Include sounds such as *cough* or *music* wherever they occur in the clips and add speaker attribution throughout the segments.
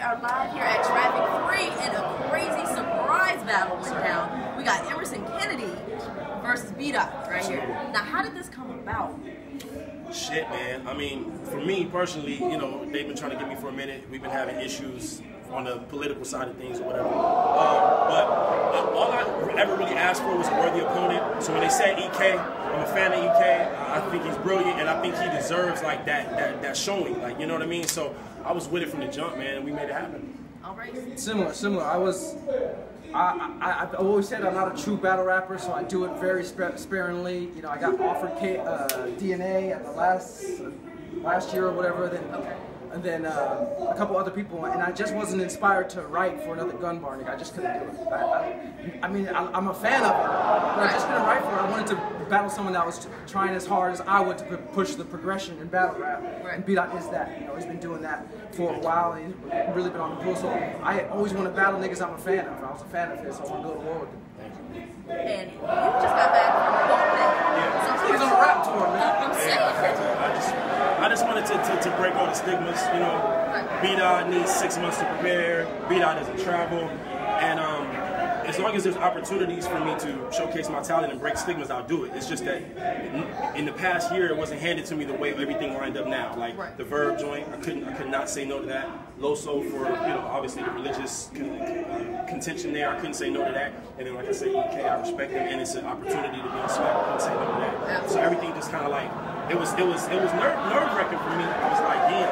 Speaker 1: we are live here at Traffic 3 and a crazy surprise battle went down. We got Emerson Kennedy versus B Dot right here. Now, how did this come about?
Speaker 2: Shit, man. I mean, for me personally, you know, they've been trying to get me for a minute. We've been having issues on the political side of things or whatever. Um, but I, all I ever really asked for was a worthy opponent. So when they said EK, I'm a fan of EK. I think brilliant, and I think he deserves like that that that showing. Like you know what I mean. So I was with it from the jump, man, and we made it happen.
Speaker 1: All right.
Speaker 3: Similar, similar. I was, I, I, I've always said I'm not a true battle rapper, so I do it very sp- sparingly. You know, I got offered K, uh, DNA at the last last year or whatever. Then,
Speaker 1: Okay.
Speaker 3: And then uh, a couple other people, and I just wasn't inspired to write for another gun bar. nigga. I just couldn't do it. I, I, I mean, I, I'm a fan of it, but I just couldn't write for it. I wanted to battle someone that was trying as hard as I would to push the progression in battle rap. And B Dot is that. You know, he's been doing that for a while, and he's really been on the pull. So I always want to battle niggas I'm a fan of. I was a fan of his, so I want to go to war with him.
Speaker 1: And you just got back from the pulpit. So
Speaker 3: He's on a rap tour, man.
Speaker 1: I'm
Speaker 2: I
Speaker 1: saying.
Speaker 2: just, I just wanted to, to, to break all the stigmas. You know, B Dot needs six months to prepare. B Dot doesn't travel, and um, as long as there's opportunities for me to showcase my talent and break stigmas, I'll do it. It's just that in, the past year, it wasn't handed to me the way everything lined up now. Like
Speaker 1: Right.
Speaker 2: the verb joint, I couldn't, I could not say no to that. Loso for you know, obviously the religious uh, contention there, I couldn't say no to that. And then like I said, EK, I respect them, and it's an opportunity to be on Smack. I couldn't say no to that. So everything just kind of like it was, it was, it was nerve nerve wracking for me. I was like, damn,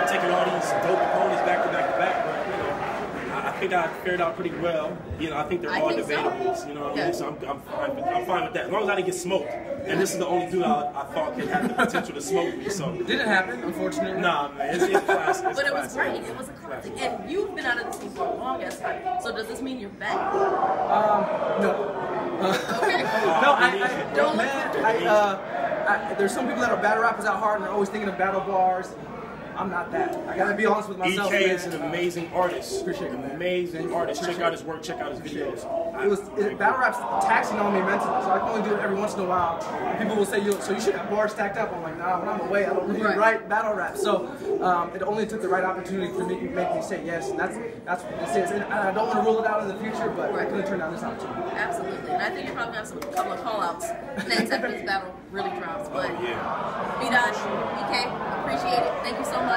Speaker 2: I'm taking all these dope opponents back to back to back, but you know, I, I think I fared out pretty well. You know, I think they're
Speaker 1: I
Speaker 2: all
Speaker 1: think so.
Speaker 2: debatable. You know what I mean? So I'm, I'm, fine with, I'm fine with that. As long as I didn't get smoked. And this is the only dude I, I thought could have the potential to smoke me. So
Speaker 3: Didn't happen, unfortunately.
Speaker 2: nah, man, it's, it's classic. It's *laughs*
Speaker 1: But it was great. It was a classic. And you've been out of the scene for a long ass time. So does this mean you're back?
Speaker 3: Um, No. *laughs*
Speaker 1: Okay.
Speaker 3: No, I, I
Speaker 1: Don't
Speaker 3: man, I, uh, I, there's some people that are battle rappers at heart and they're always thinking of battle bars. I'm not that. I gotta be honest with myself.
Speaker 2: EK is an amazing artist.
Speaker 3: Appreciate it, man.
Speaker 2: Amazing artist. Check out his work. Check out his videos.
Speaker 3: It was it, battle rap's taxing on me mentally, so I can only do it every once in a while. People will say, "Yo, so you should have bars stacked up." I'm like, "Nah, when I'm away, I don't really
Speaker 1: Right.
Speaker 3: write battle rap." So um, it only took the right opportunity to make me say yes, and that's that's what this is. And I don't want to rule it out in the future, but I couldn't turn down this opportunity.
Speaker 1: Absolutely. And I think you're probably going to have some couple of call outs *laughs* next after this battle really drops. But
Speaker 2: Yeah.
Speaker 1: B Dot, EK, appreciate it. Thank you so much.